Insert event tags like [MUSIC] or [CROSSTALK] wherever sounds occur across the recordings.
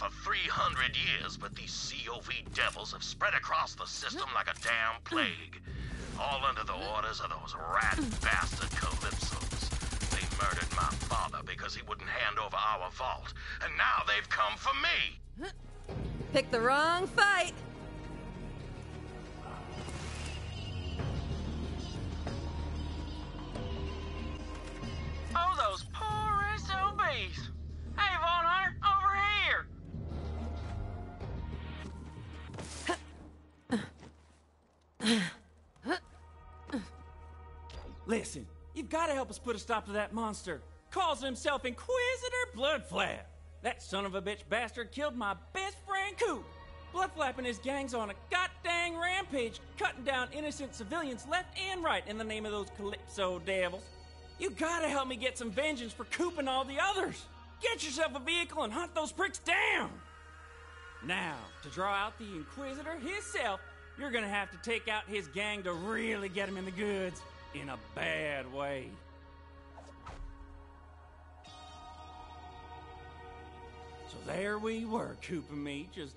has for 300 years, but these COV devils have spread across the system like a damn plague. All under the orders of those rat bastard Calypsos. They murdered my father because he wouldn't hand over our vault, and now they've come for me! Pick the wrong fight. Oh, those poor SOBs! Listen, you've got to help us put a stop to that monster. Calls himself Inquisitor Bloodflap. That son of a bitch bastard killed my best friend Coop. Bloodflap and his gang's on a goddamn rampage, cutting down innocent civilians left and right in the name of those Calypso devils. You gotta help me get some vengeance for Coop and all the others. Get yourself a vehicle and hunt those pricks down. Now, to draw out the Inquisitor himself, you're gonna have to take out his gang to really get him in the goods. In a bad way. So there we were, Coop and me, just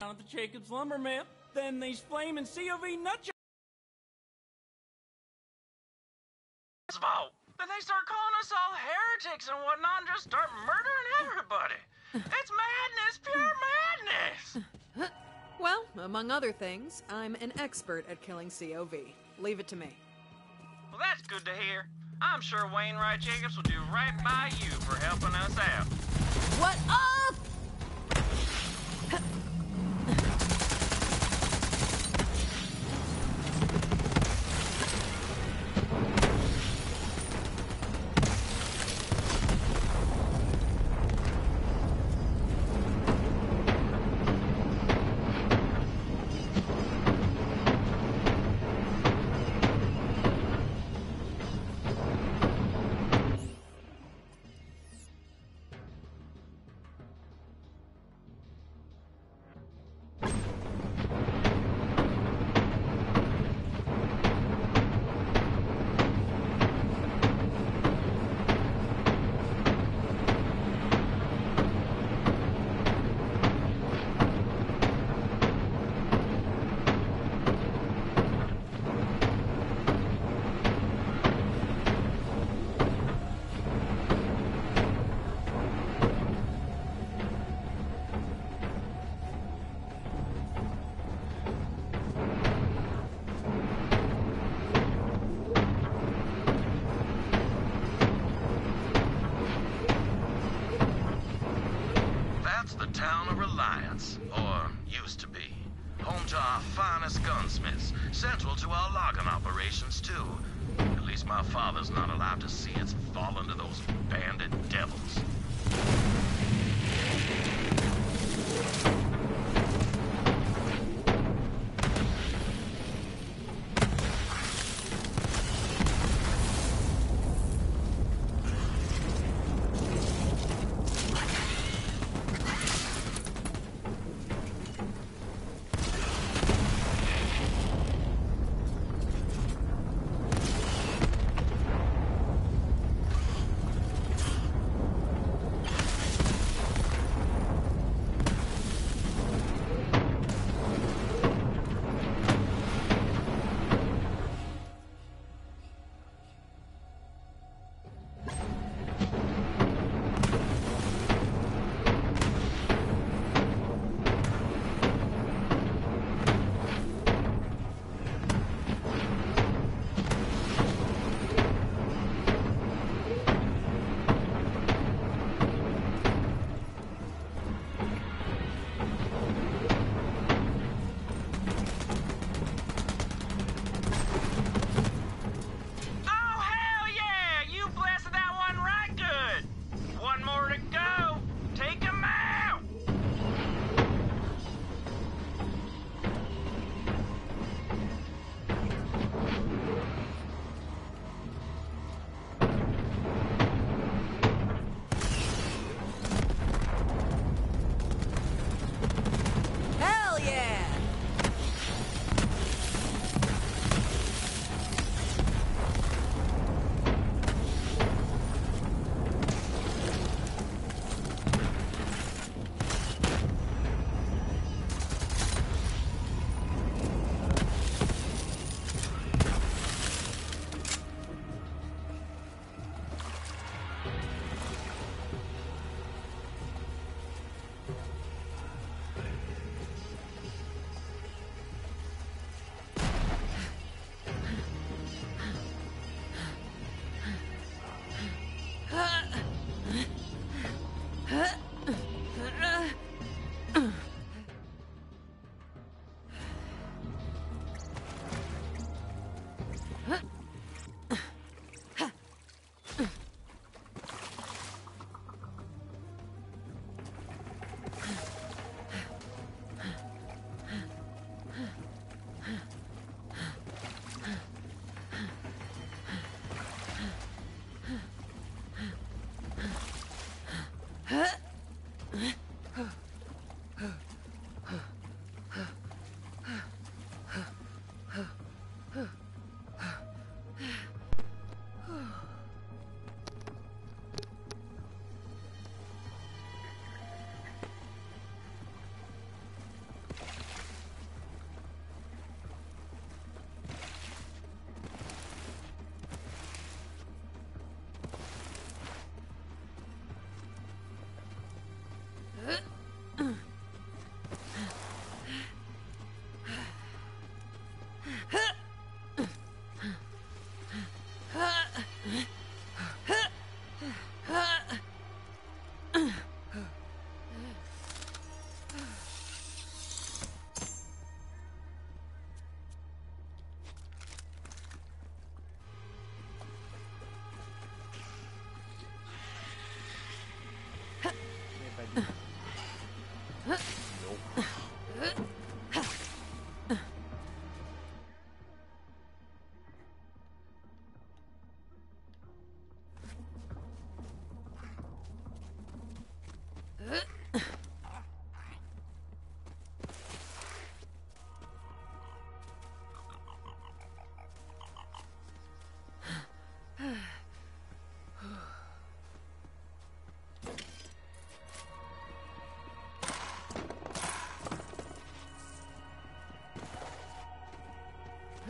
down at the Jacobs lumber mill. Then these flaming COV nutjobs. Then they start calling us all heretics and whatnot and just start murdering everybody. [LAUGHS] It's madness, pure madness! Well, among other things, I'm an expert at killing COV. Leave it to me. Well, that's good to hear. I'm sure Wainwright Jacobs will do right by you for helping us out. What up?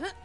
Oh,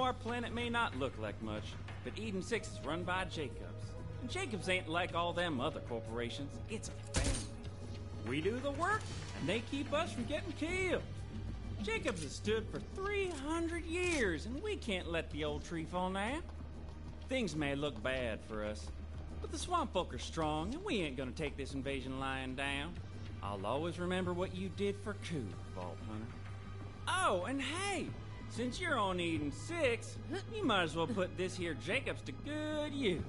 our planet may not look like much, but Eden 6 is run by Jacobs. And Jacobs ain't like all them other corporations. It's a family. We do the work, and they keep us from getting killed. Jacobs has stood for 300 years, and we can't let the old tree fall now. Things may look bad for us, but the swamp folk are strong, and we ain't gonna take this invasion lying down. I'll always remember what you did for Coop, Vault Hunter. Oh, and hey, since you're on Eden 6, you might as well put this here Jacobs to good use.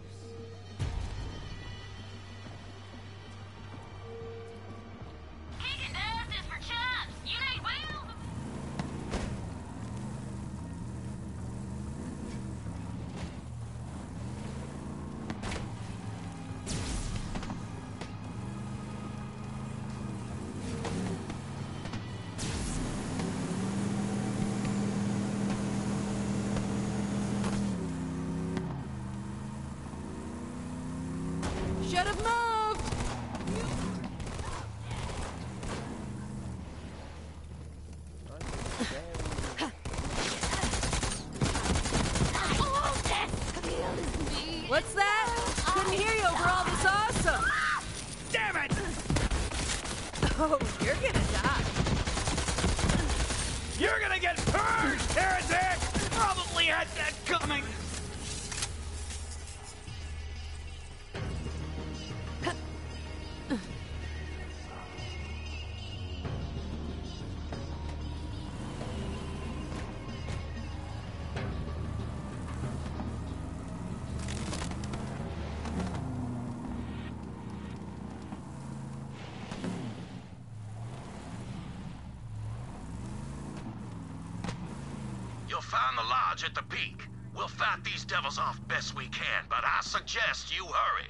You'll find the lodge at the peak. We'll fight these devils off best we can, but I suggest you hurry.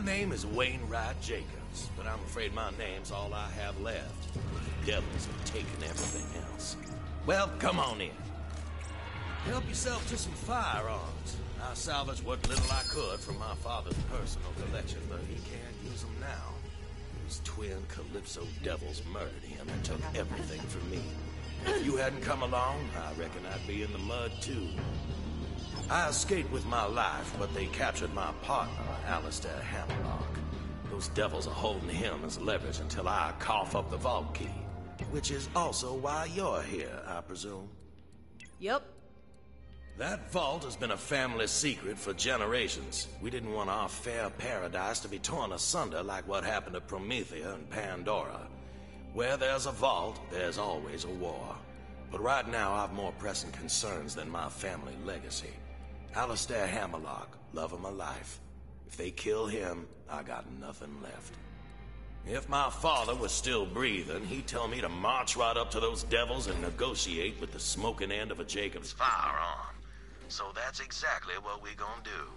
My name is Wainwright Jacobs, but I'm afraid my name's all I have left. The devils have taken everything else. Well, come on in. Help yourself to some firearms. I salvaged what little I could from my father's personal collection, but he can't use them now. Those twin Calypso devils murdered him and took everything from me. If you hadn't come along, I reckon I'd be in the mud too. I escaped with my life, but they captured my partner, Alistair Hammerlock. Those devils are holding him as leverage until I cough up the vault key. Which is also why you're here, I presume. Yep. That vault has been a family secret for generations. We didn't want our fair paradise to be torn asunder like what happened to Promethea and Pandora. Where there's a vault, there's always a war. But right now, I've more pressing concerns than my family legacy. Alistair Hammerlock, love of my life. If they kill him, I got nothing left. If my father was still breathing, he'd tell me to march right up to those devils and negotiate with the smoking end of a Jacob's Fire on. So that's exactly what we're gonna do.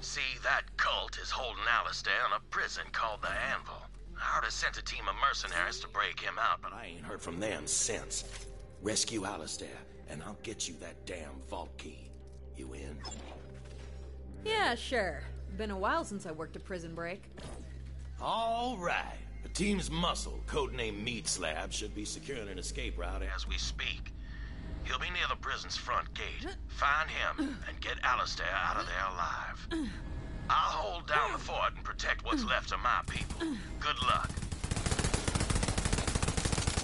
See, that cult is holding Alistair in a prison called the Anvil. I already sent a team of mercenaries to break him out, but I ain't heard from them since. Rescue Alistair, and I'll get you that damn vault key. You in? Yeah, sure. Been a while since I worked a prison break. All right. The team's muscle, codenamed Meat Slab, should be securing an escape route as we speak. He'll be near the prison's front gate. Find him and get Alistair out of there alive. I'll hold down the fort and protect what's left of my people. Good luck.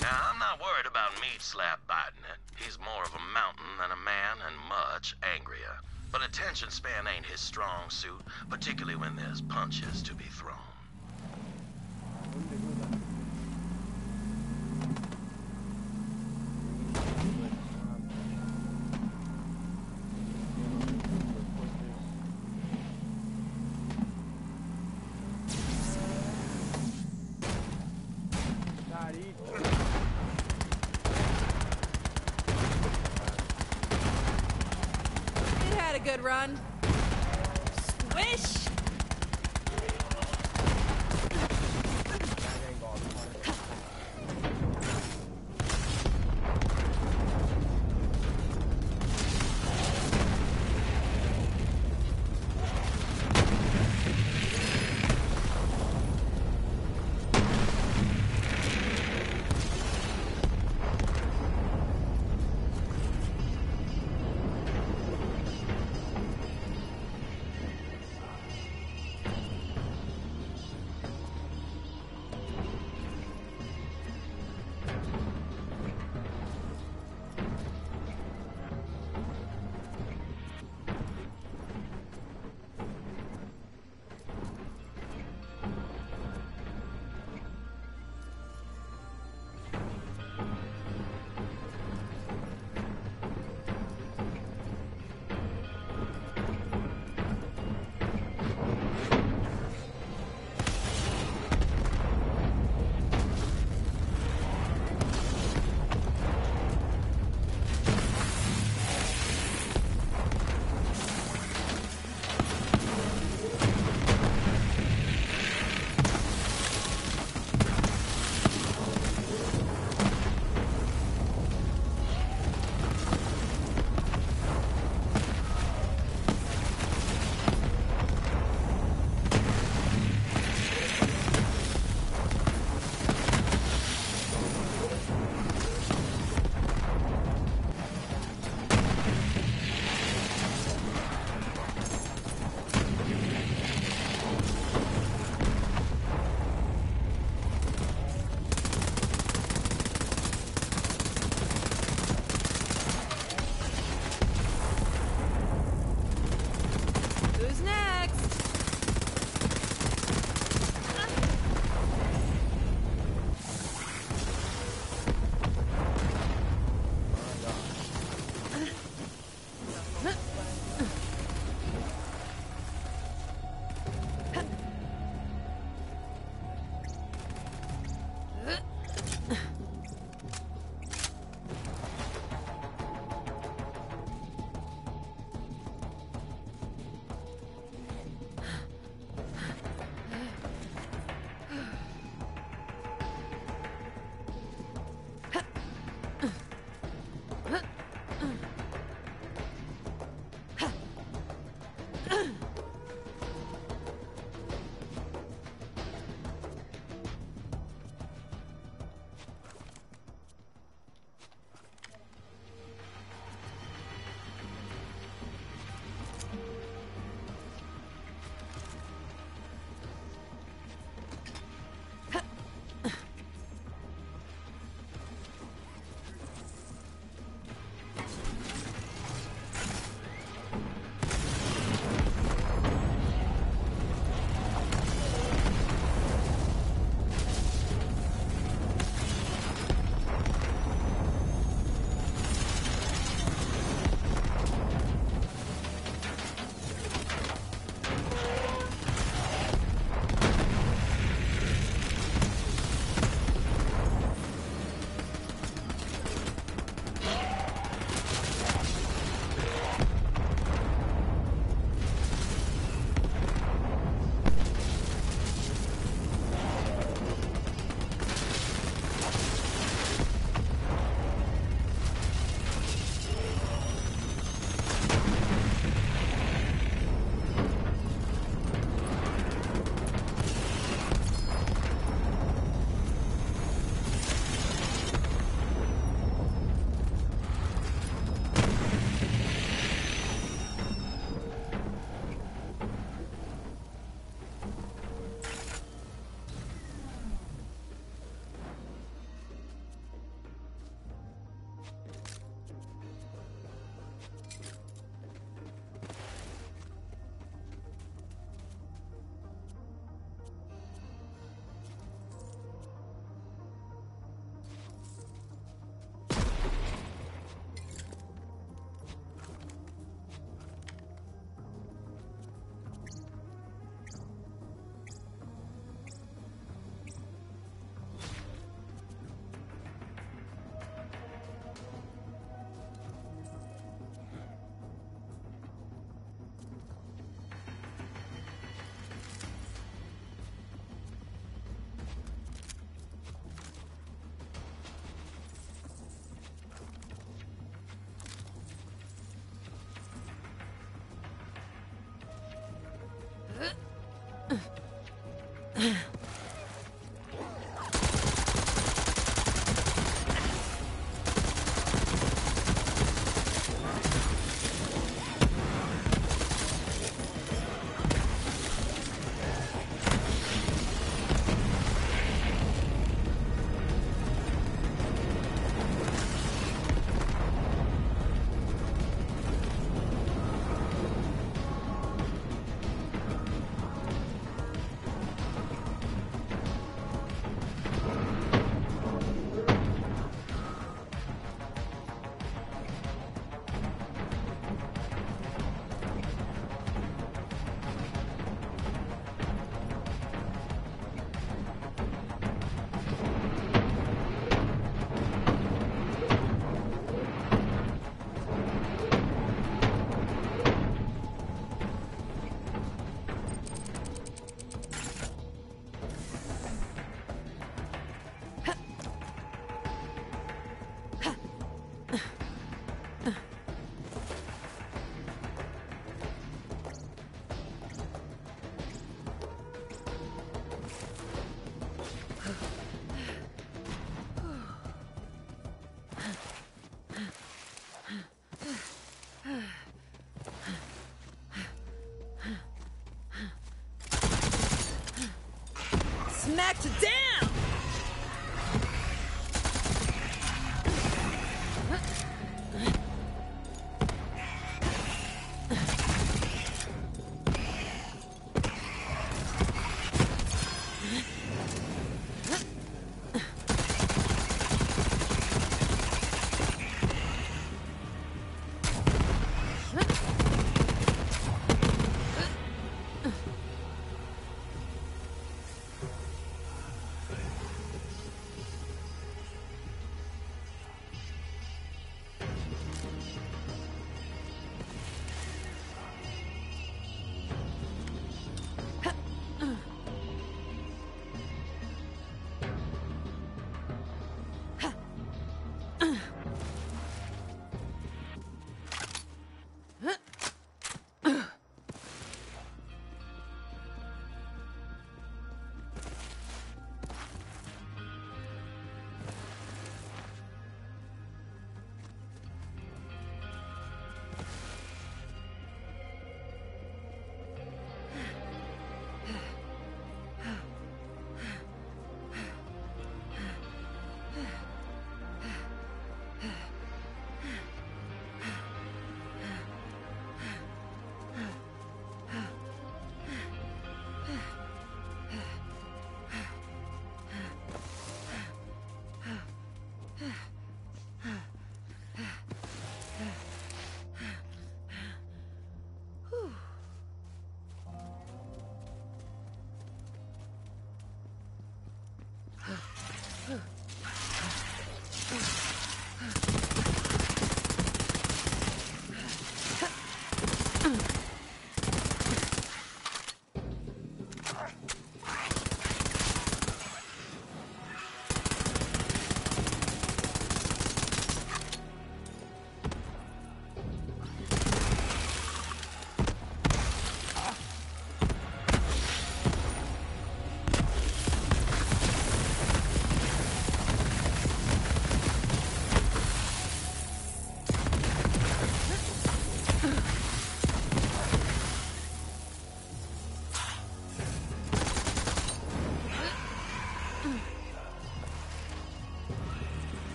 Now, I'm not worried about Meat Slab biting it. He's more of a mountain than a man and much angrier. But attention span ain't his strong suit, particularly when there's punches to be thrown.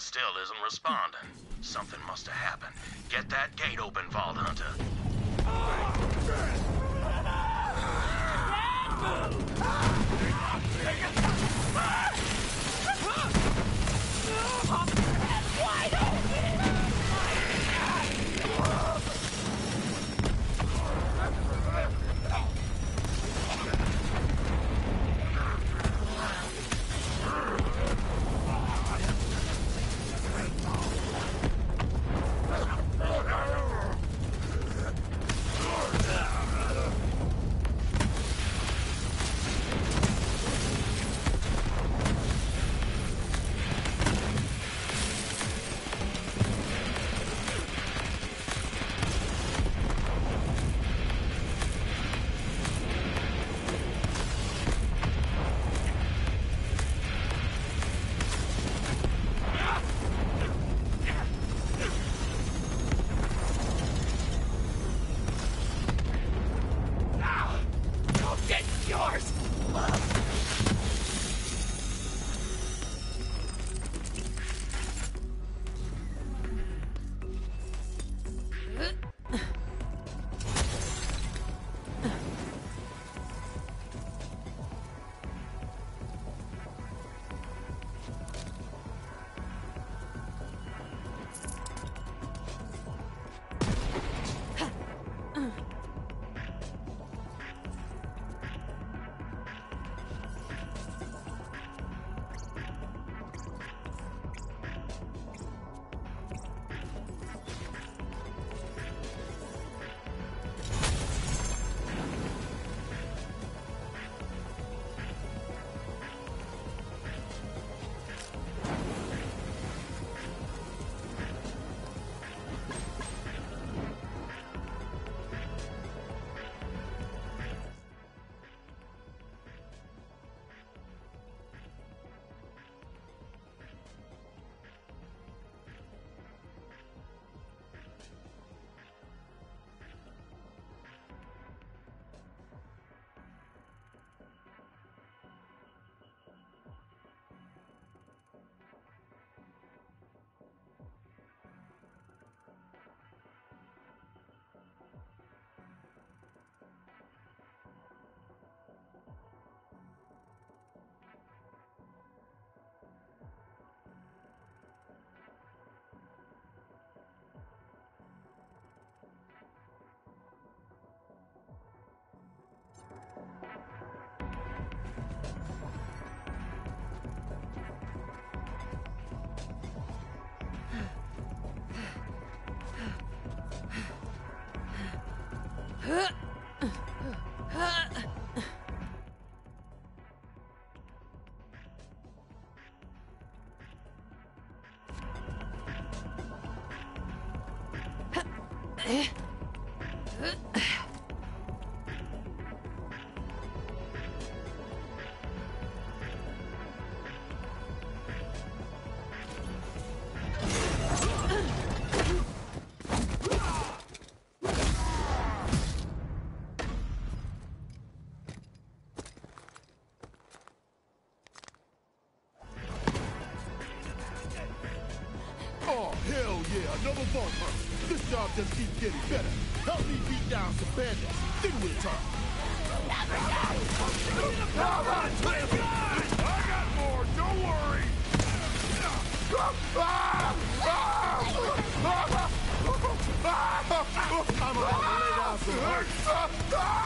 still isn't responding. Something must have happened. Get that gate open, Vault Hunter. Oh, hell yeah, another vault hunt. This job just keeps getting better. Help me beat down some bandits. Then we'll talk. I got more, don't [LAUGHS] worry. I'm to lay down some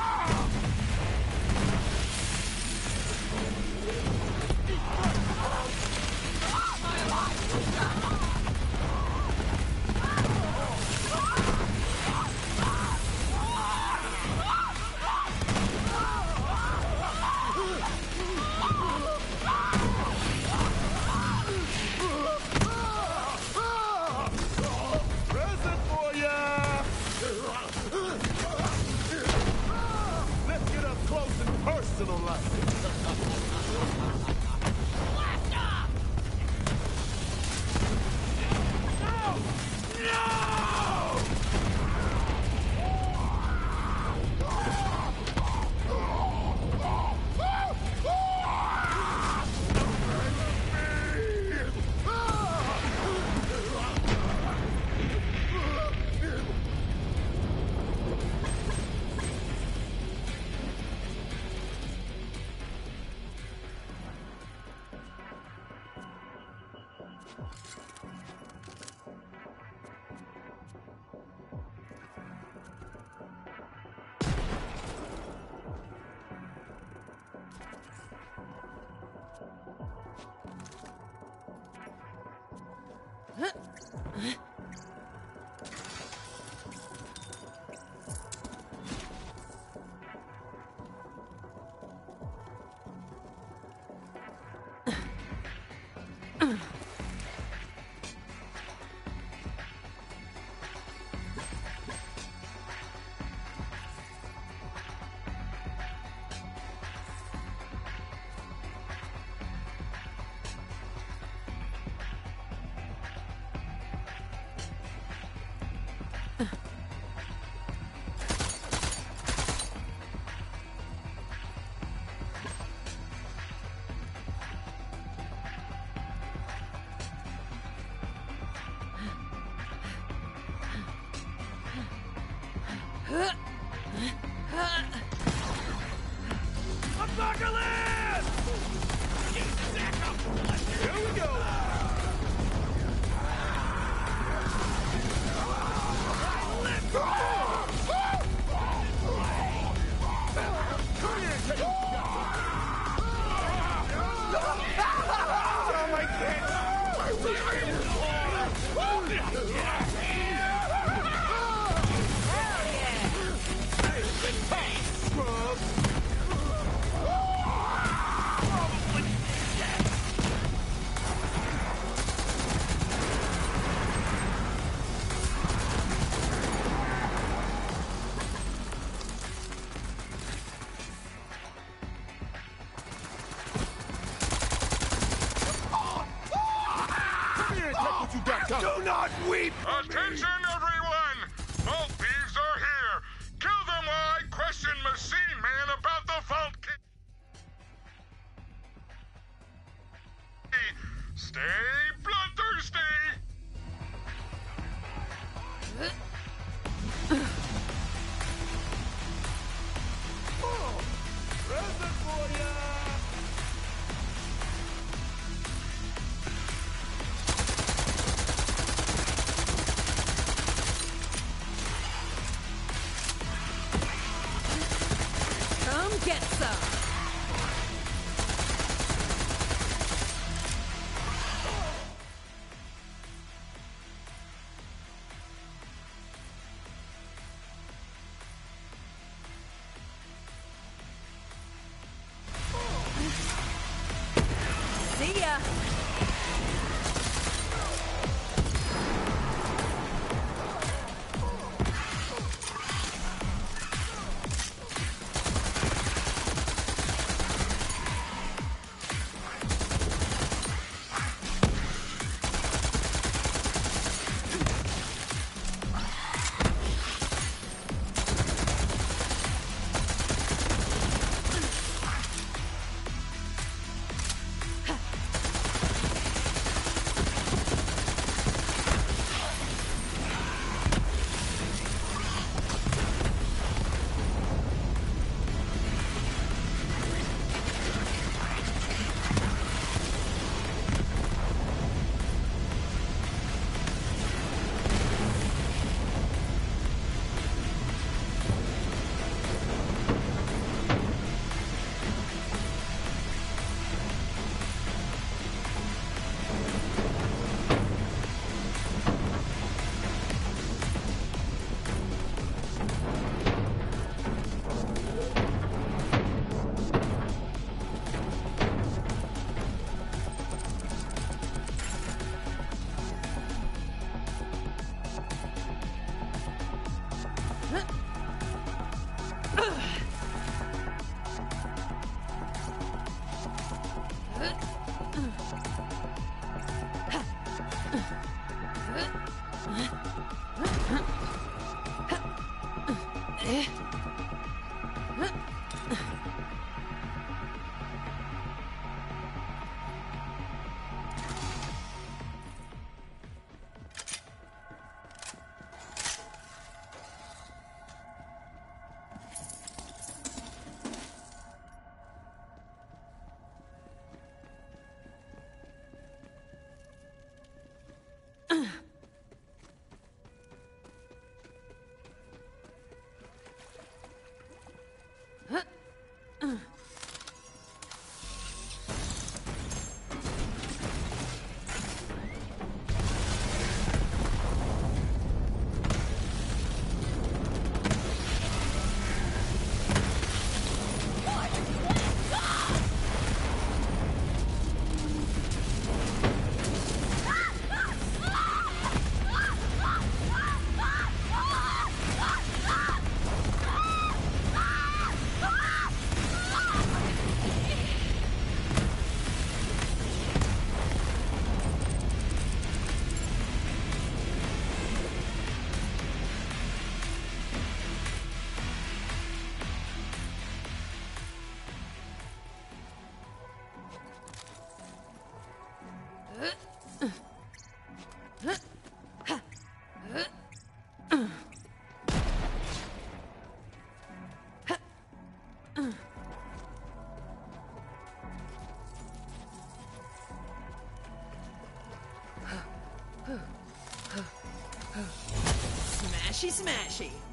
Smashy, smashy.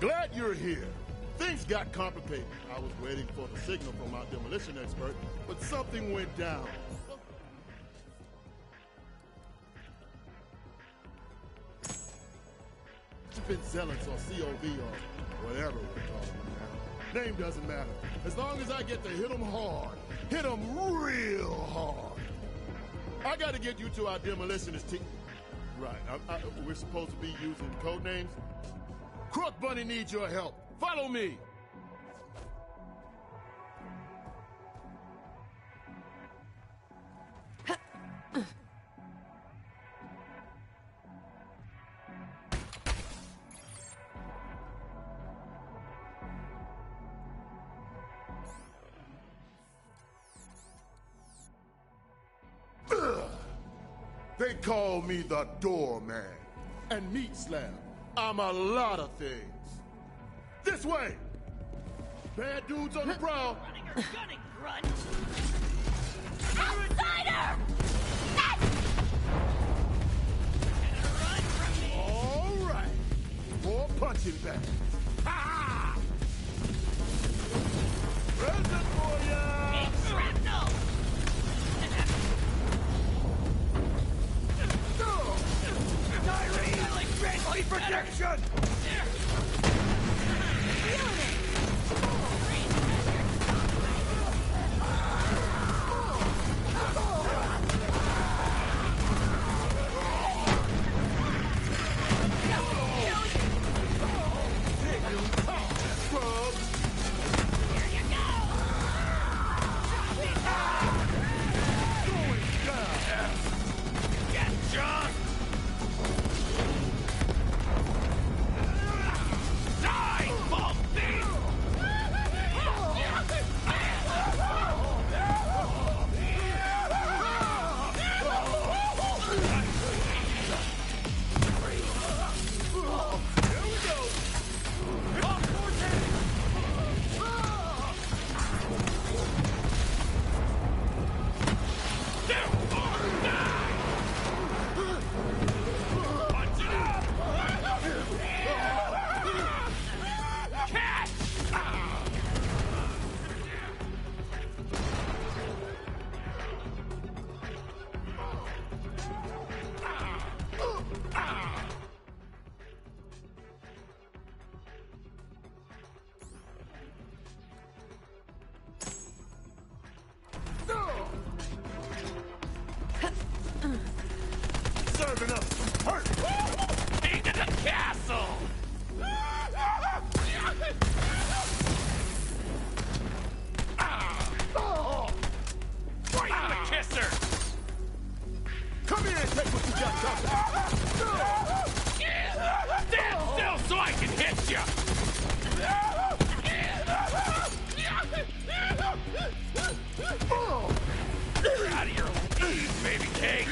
Glad you're here. Things got complicated. I was waiting for the signal from our demolition expert, but something went down. Been zealots or COV or whatever we're them now. Name doesn't matter. As long as I get to hit them hard. Hit them real hard. I gotta get you to our demolitionist team. Right, I, I, we're supposed to be using code names. Crook Bunny needs your help. Follow me. They call me the doorman. And meat slab. I'm a lot of things. This way! Bad dudes on the prowl. Running or gunning, grunt! Outsider! All right. More punching bags. I like Grizzly protection! Here take what you got coming. Stand still so I can hit you! You're out of your league, baby cake!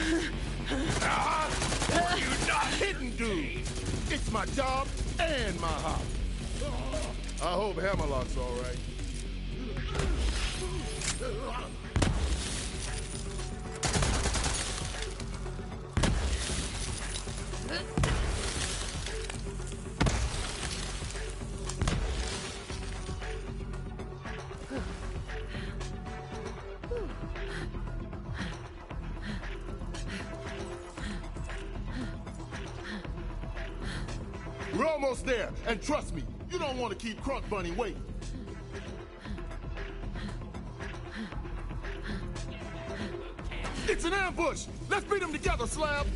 Ah, you not Hidden dude. It's my job and my hobby. I hope Hammerlock's all right. And trust me, you don't want to keep Crunk Bunny waiting. It's an ambush! Let's beat them together, Slab!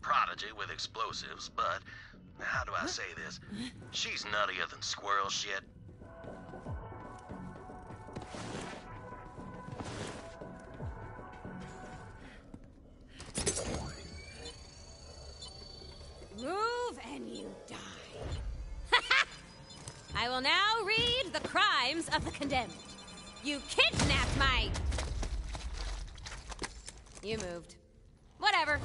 Prodigy with explosives, but how do I say this? She's nuttier than squirrel shit. Will now read the crimes of the condemned. You kidnapped my. You moved. Whatever.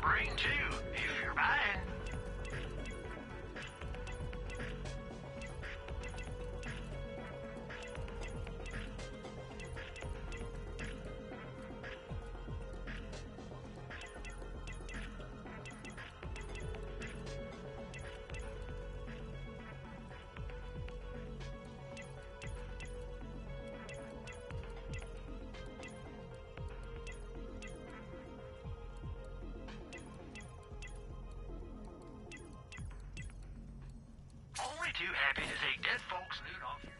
Brain, too, if you're buying. Too happy to take dead folks' loot off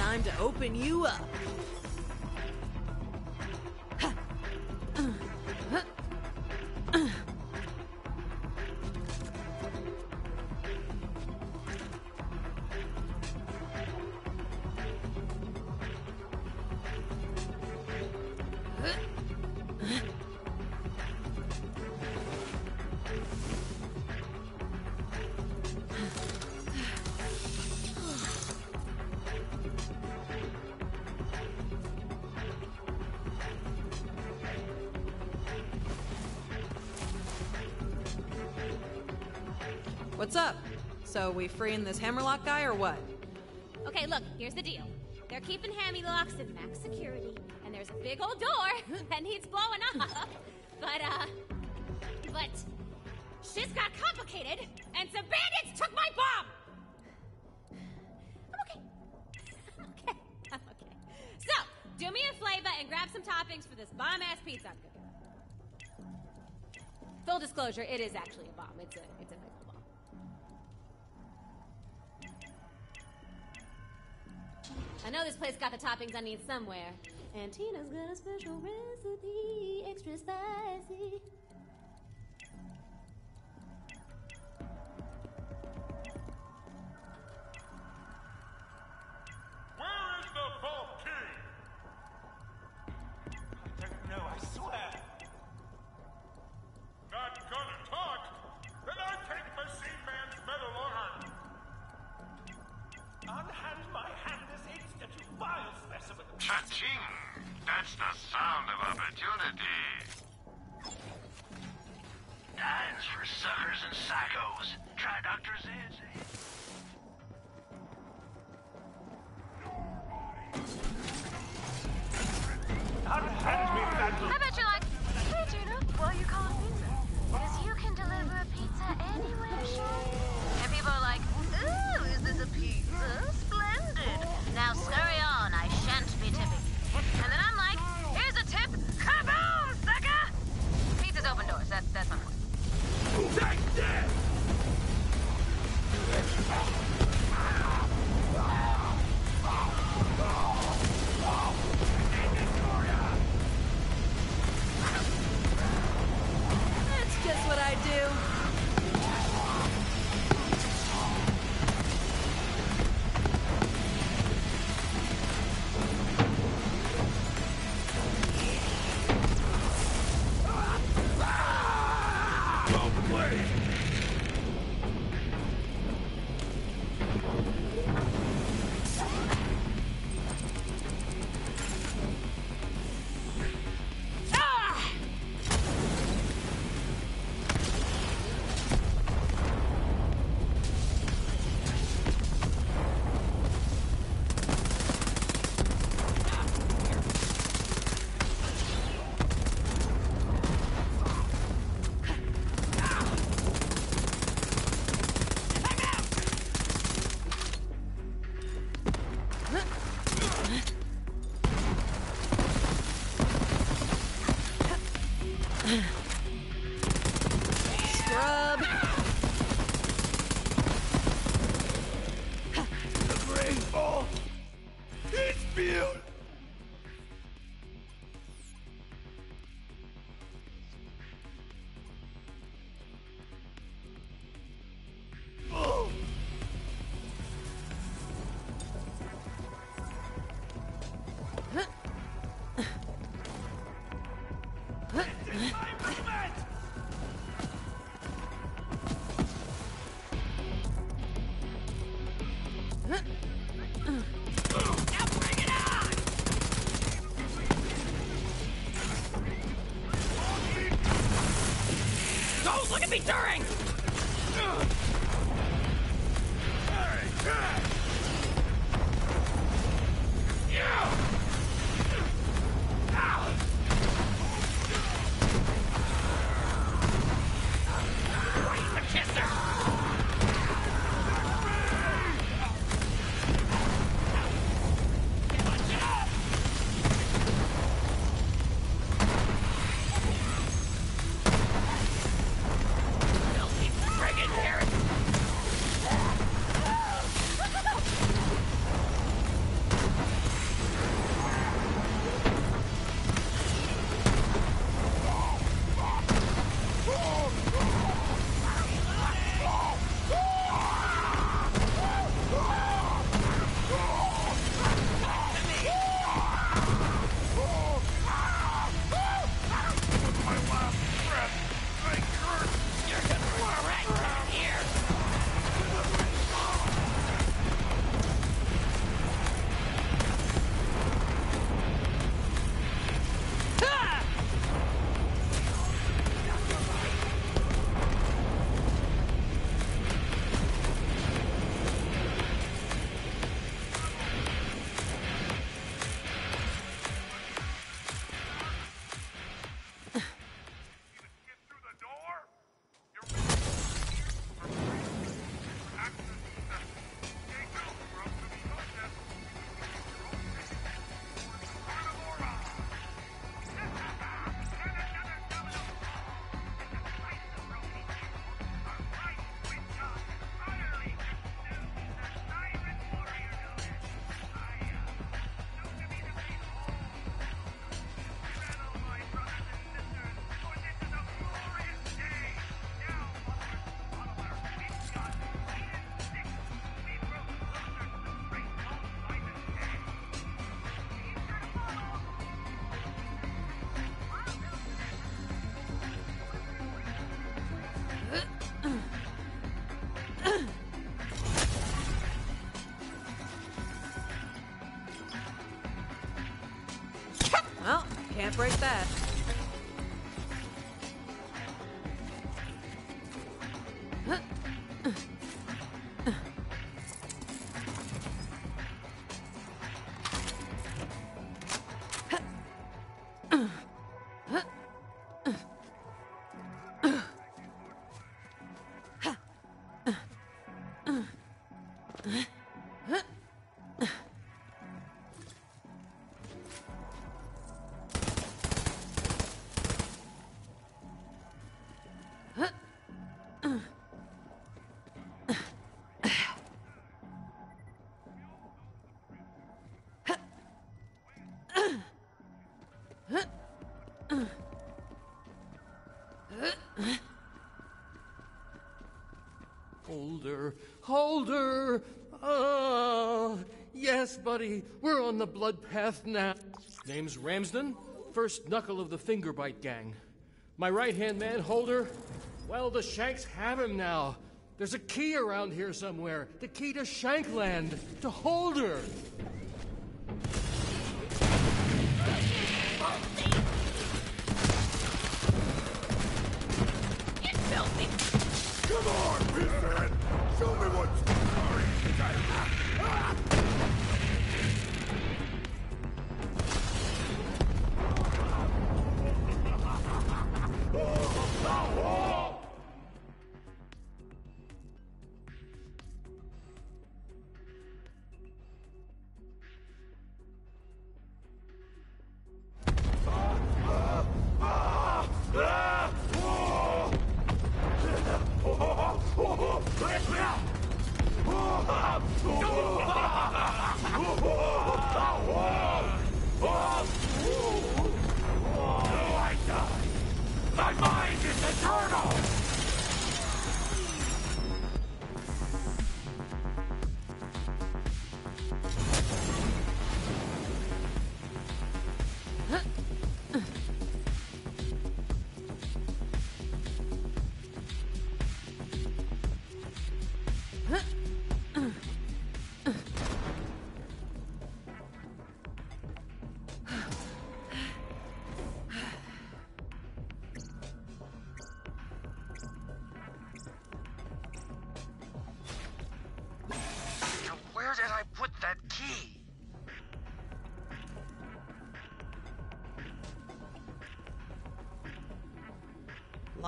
Time to open you up. We freeing this hammerlock guy or what? Okay, look, here's the deal. They're keeping Hammy locks in max security, and there's a big old door [LAUGHS] that needs blowing up. But, uh, but shit's got complicated, and some bandits took my bomb! I'm okay. okay, [LAUGHS] I'm okay. So, do me a flavor and grab some toppings for this bomb ass pizza I'm. Full disclosure, it is actually a bomb. It's a, it's a I know this place got the toppings I need somewhere. And Tina's got a special recipe, extra spicy. Where is the Vault Cha-ching! That's the sound of opportunity. Dines for suckers and psychos. Try Dr. Zed's. Break that. Holder, Holder! Oh, yes, buddy. We're on the blood path now. Name's Ramsden, first knuckle of the Fingerbite gang. My right hand man, Holder. Well, the Shanks have him now. There's a key around here somewhere. The key to Shankland, to Holder.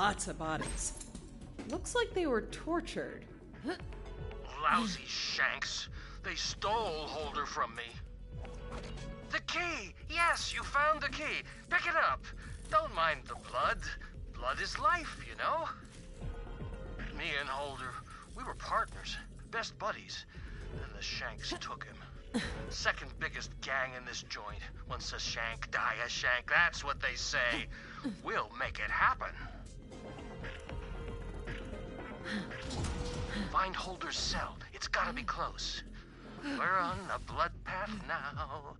Lots of bodies. Looks like they were tortured. Lousy Shanks. They stole Holder from me. The key! Yes, you found the key. Pick it up. Don't mind the blood. Blood is life, you know? Me and Holder, we were partners, best buddies. And the Shanks [LAUGHS] took him. Second biggest gang in this joint. Once a Shank, die a Shank. That's what they say. [LAUGHS] We'll make it happen. Find Holder's cell. It's gotta be close. We're on a blood path now.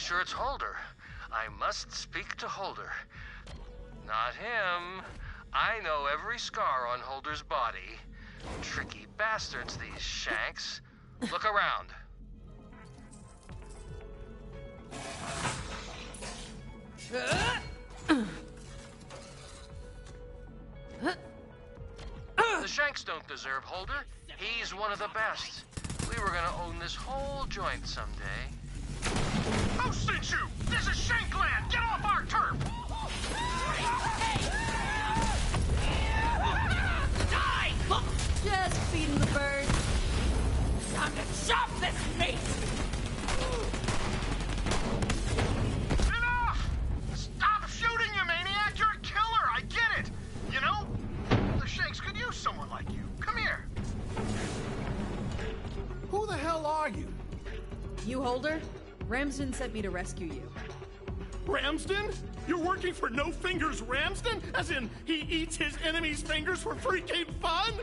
Sure it's Holder. I must speak to Holder. Not him. I know every scar on Holder's body. Tricky bastards, these shanks. Look around. Ramsden sent me to rescue you. Ramsden? You're working for No Fingers Ramsden? As in, he eats his enemy's fingers for freaking fun?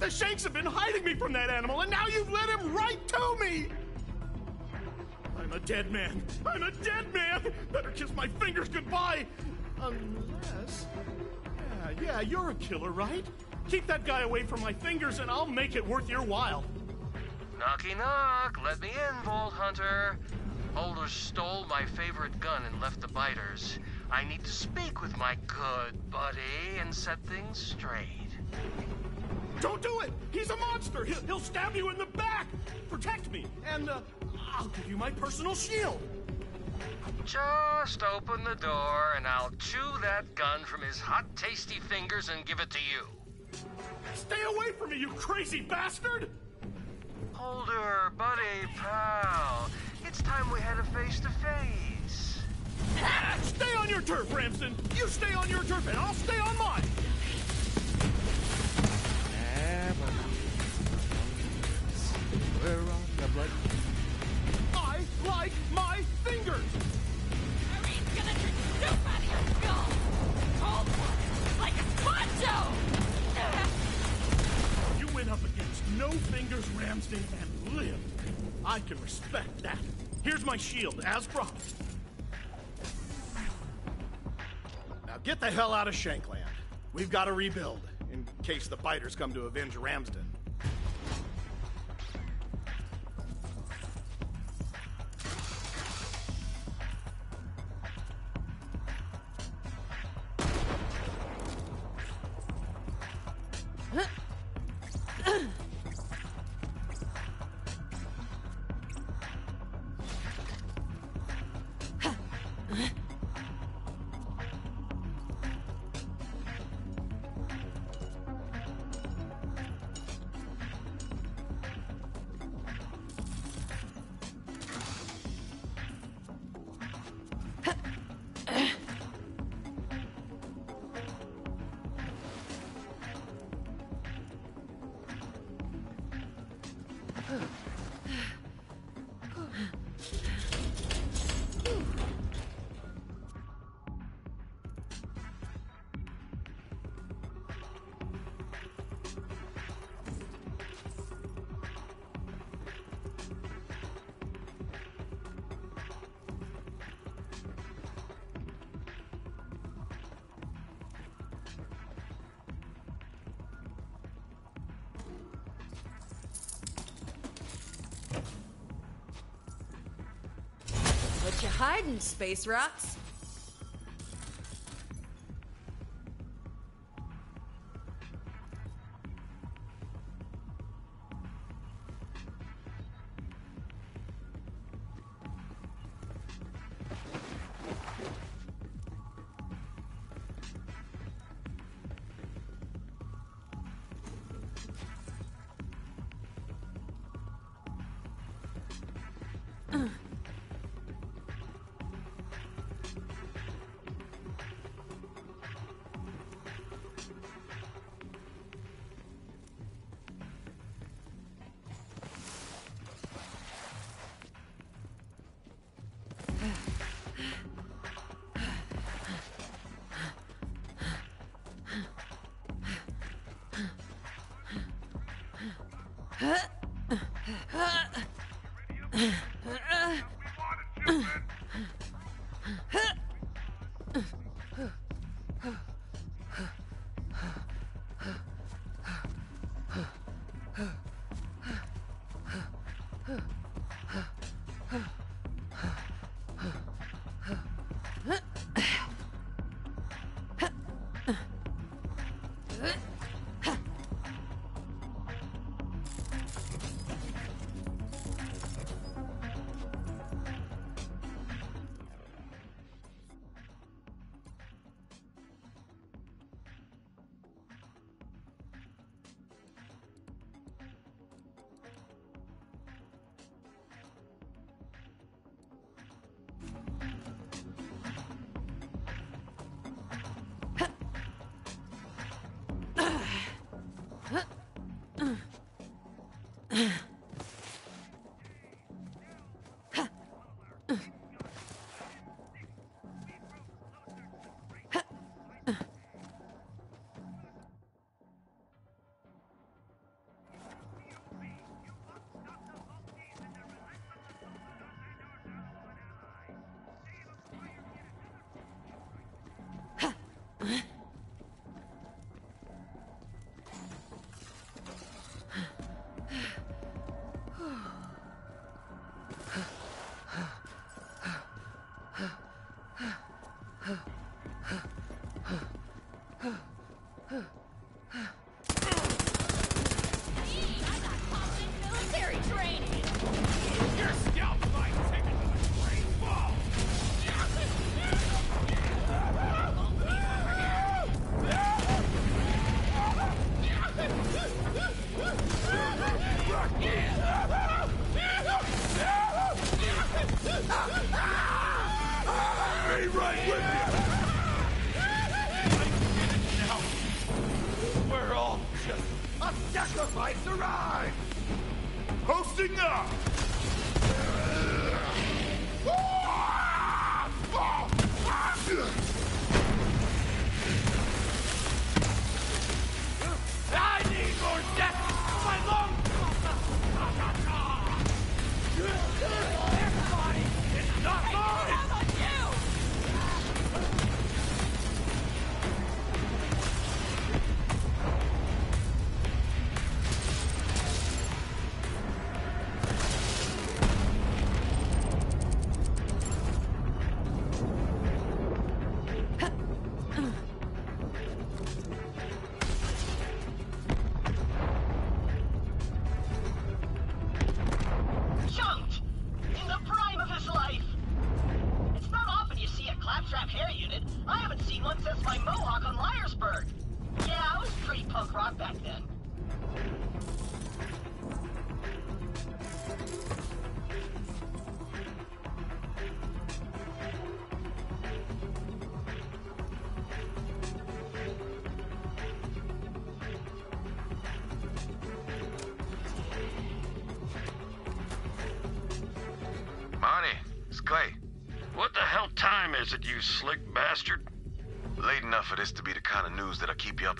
The Shanks have been hiding me from that animal, and now you've led him right to me! I'm a dead man. I'm a dead man! Better kiss my fingers goodbye! Unless. Yeah, yeah, you're a killer, right? Keep that guy away from my fingers, and I'll make it worth your while. Knocky knock, let me in, Vault Hunter. Holder stole my favorite gun and left the biters. I need to speak with my good buddy and set things straight. Don't do it! He's a monster! He'll, he'll stab you in the back! Protect me, and uh, I'll give you my personal shield! Just open the door and I'll chew that gun from his hot, tasty fingers and give it to you. Stay away from me, you crazy bastard! Holder, buddy, pal. It's time we had a face to face. Stay on your turf, Ramsden! You stay on your turf, and I'll stay on mine! We're on the blood. I like my fingers! Irene gonna drink soup out of your skull! Cold one, like a poncho! No Fingers Ramsden and live. I can respect that. Here's my shield, as promised. Now get the hell out of Shankland. We've got to rebuild, in case the biters come to avenge Ramsden. What [LAUGHS] you hiding, space rocks?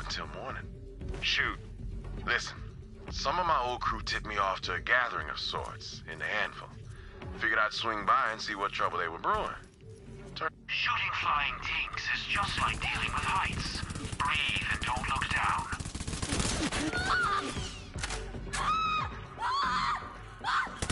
until morning. Shoot, listen. Some of my old crew tipped me off to a gathering of sorts in the Anvil. Figured I'd swing by and see what trouble they were brewing. Tur Shooting flying tanks is just like dealing with heights. Breathe and don't look down. [LAUGHS]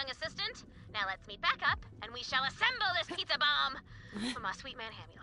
young assistant. Now let's meet back up, and we shall assemble this pizza bomb. [LAUGHS] From our sweet man Hamulek.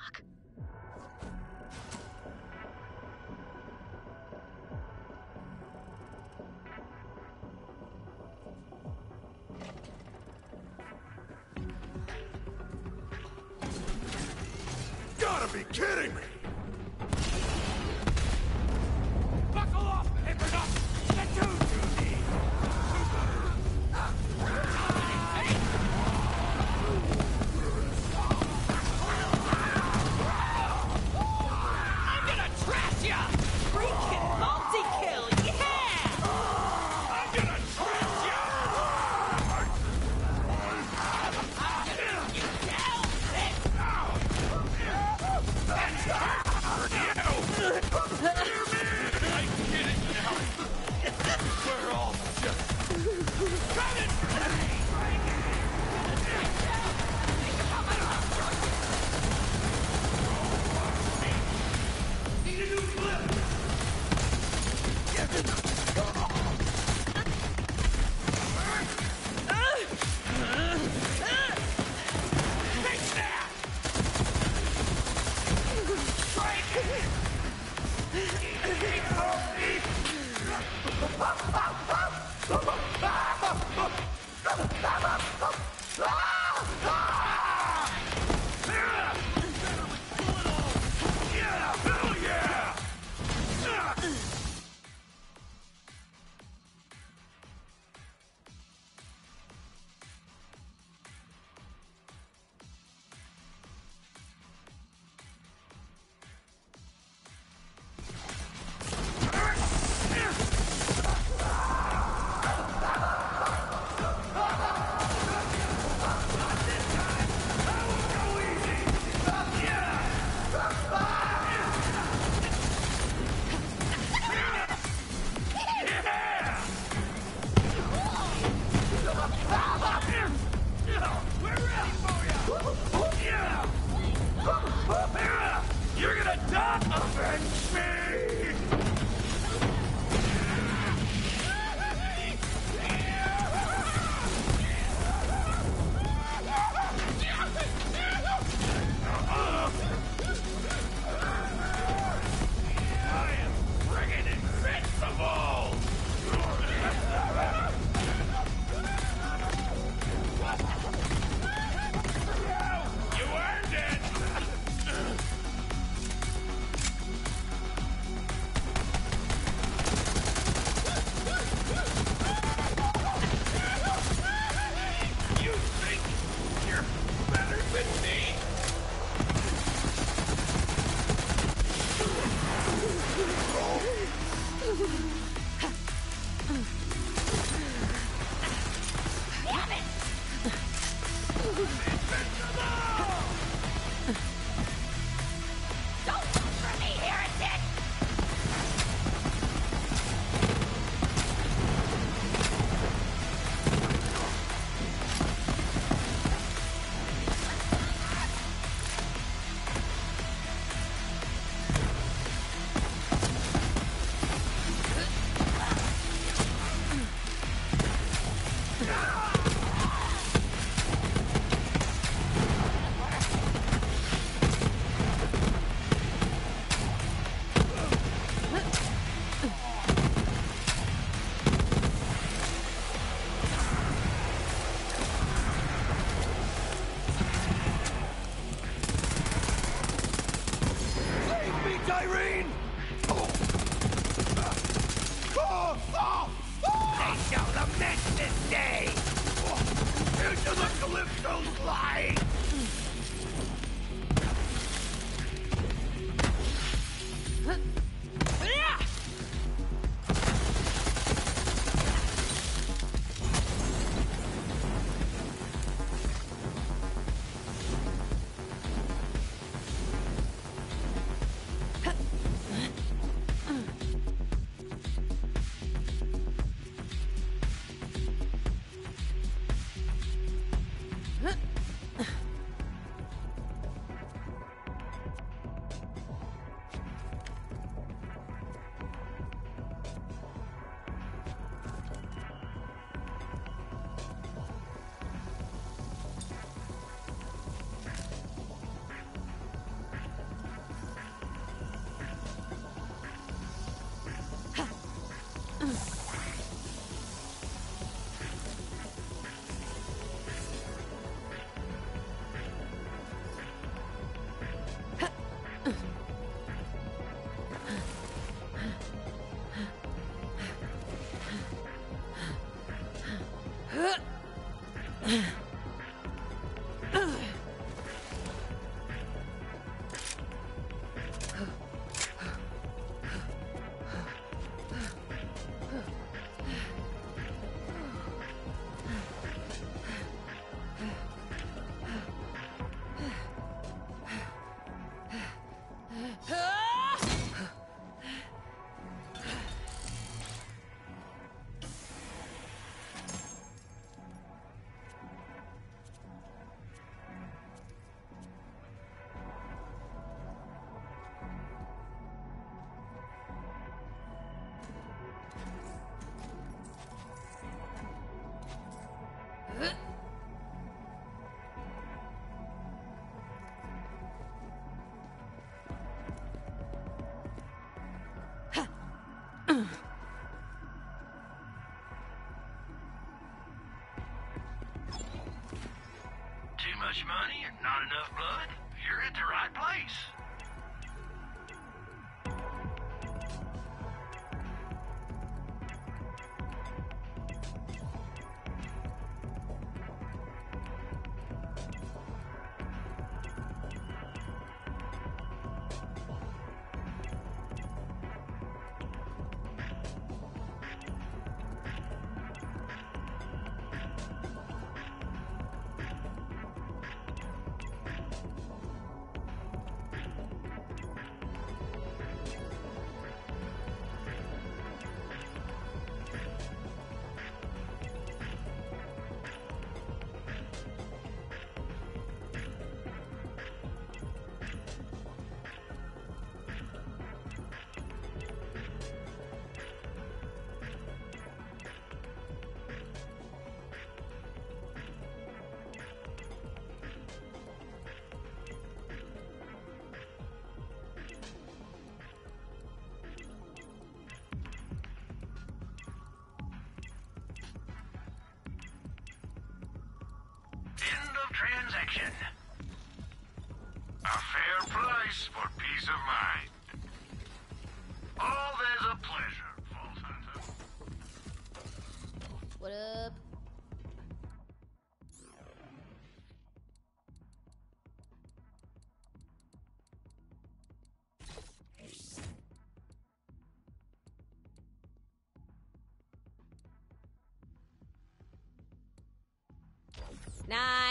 much money and not enough blood, you're at the right place.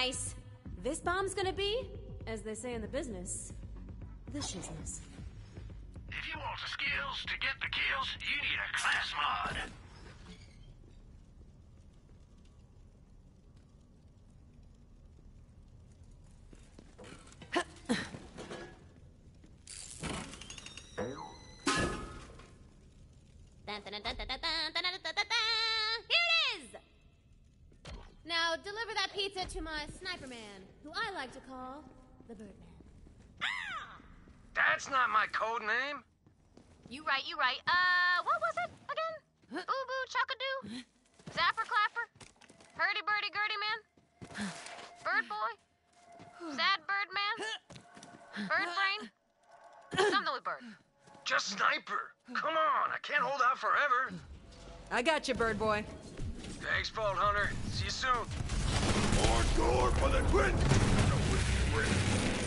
nice. This bomb's gonna be, as they say in the business, the shizness. If you want the skills to get the kills, you need a class mod. I got you, bird boy. Thanks, Vault Hunter. See you soon. More door for the win! The win, win.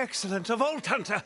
Excellent, a Vault Hunter!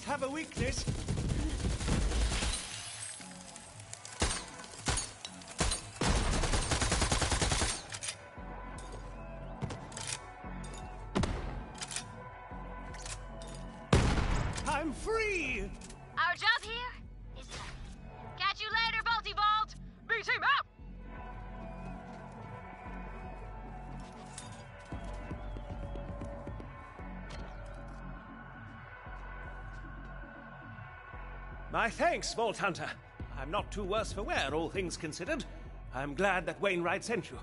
Must have a weakness. My thanks, Vault Hunter. I'm not too worse for wear, all things considered. I'm glad that Wainwright sent you.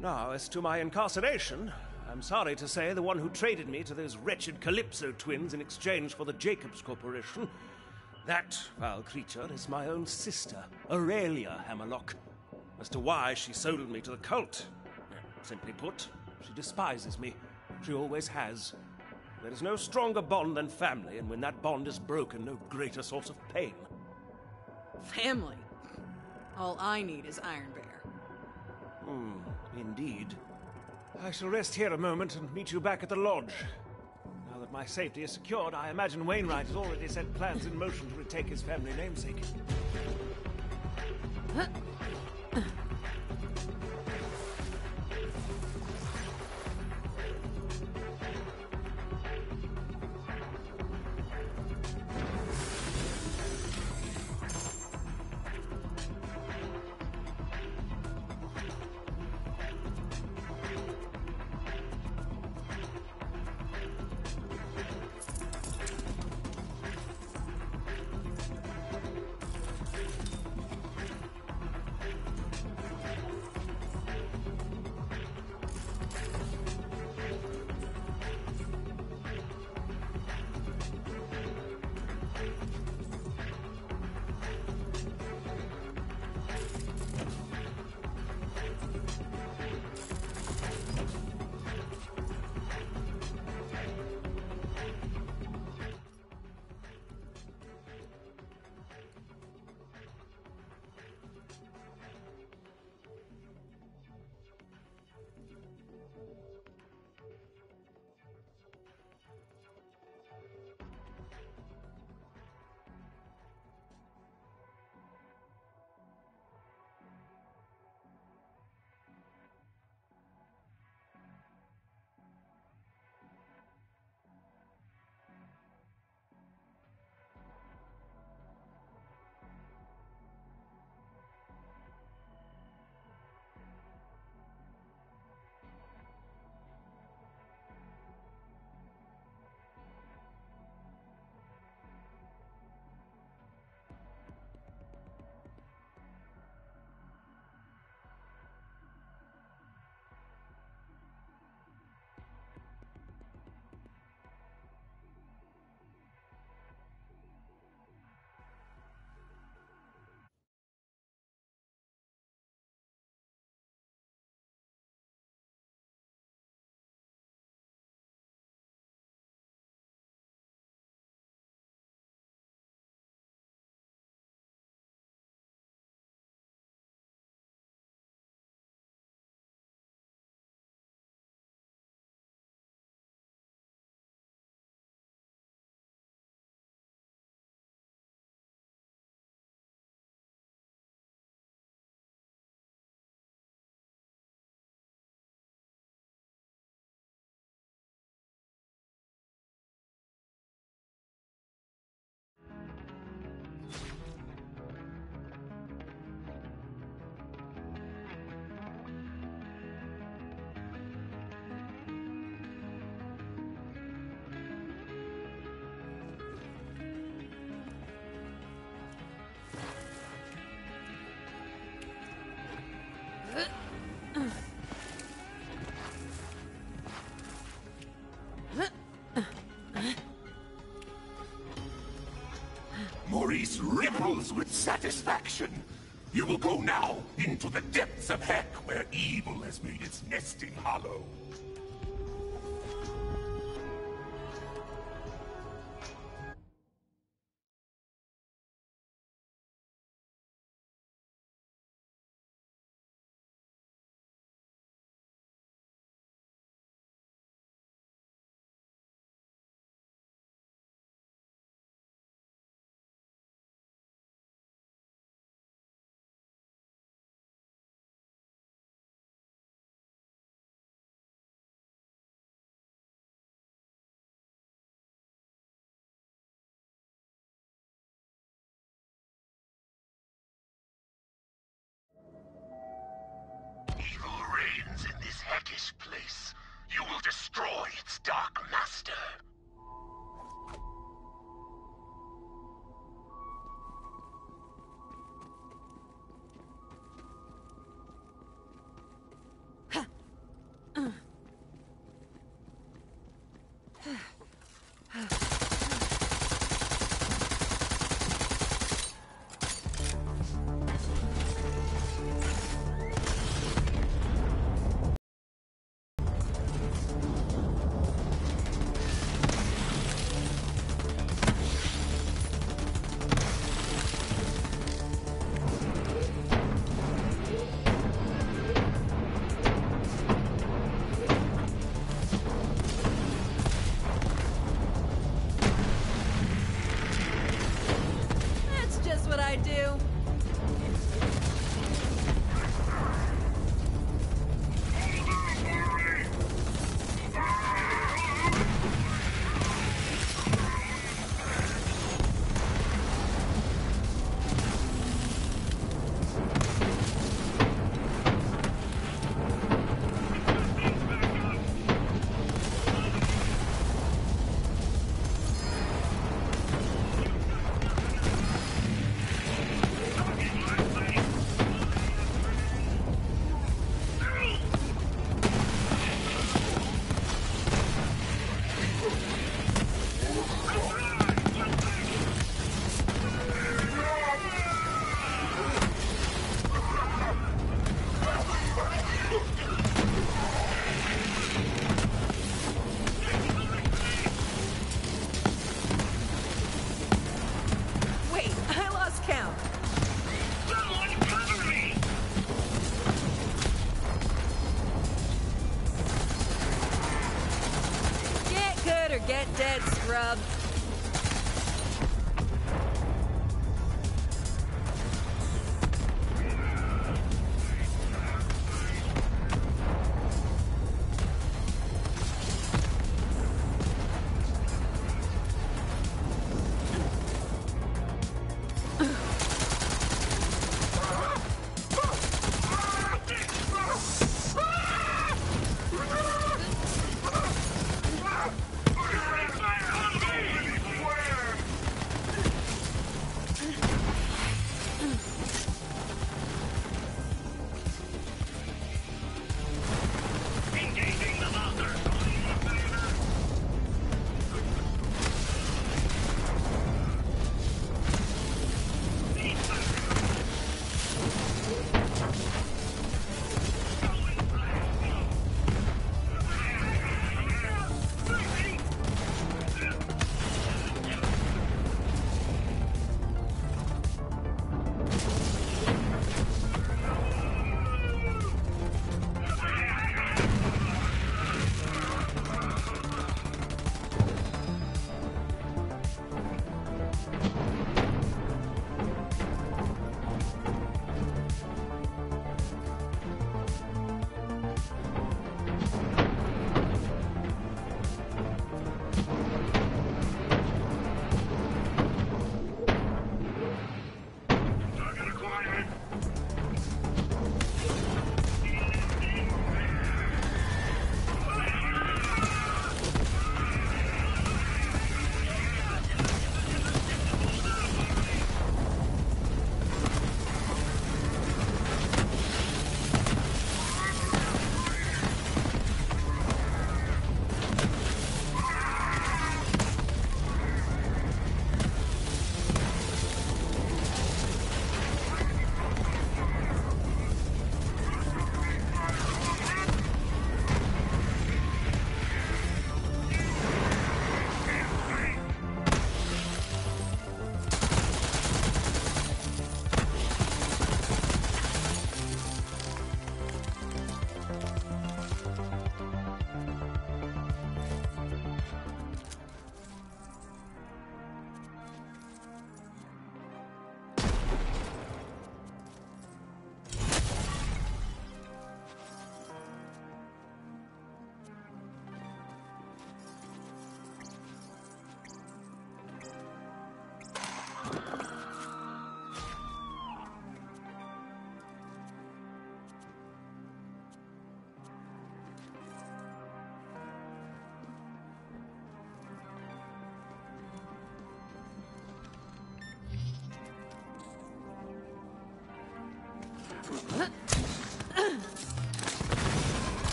Now, as to my incarceration, I'm sorry to say the one who traded me to those wretched Calypso twins in exchange for the Jakobs Corporation, that foul creature is my own sister, Aurelia Hammerlock. As to why she sold me to the cult, simply put, she despises me. She always has. There is no stronger bond than family, and when that bond is broken, no greater source of pain. Family. All I need is Iron Bear. Hmm, indeed. I shall rest here a moment and meet you back at the lodge. Now that my safety is secured, I imagine Wainwright has already set plans in motion to retake his family namesake. Maurice ripples with satisfaction. You will go now into the depths of heck where evil has made its nesting hollow.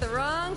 The wrong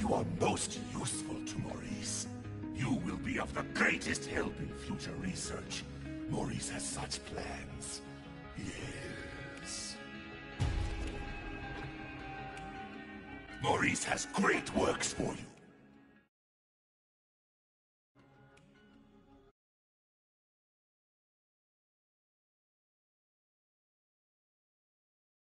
You are most useful to Maurice. You will be of the greatest help in future research. Maurice has such plans. Yes. Maurice has great works for you.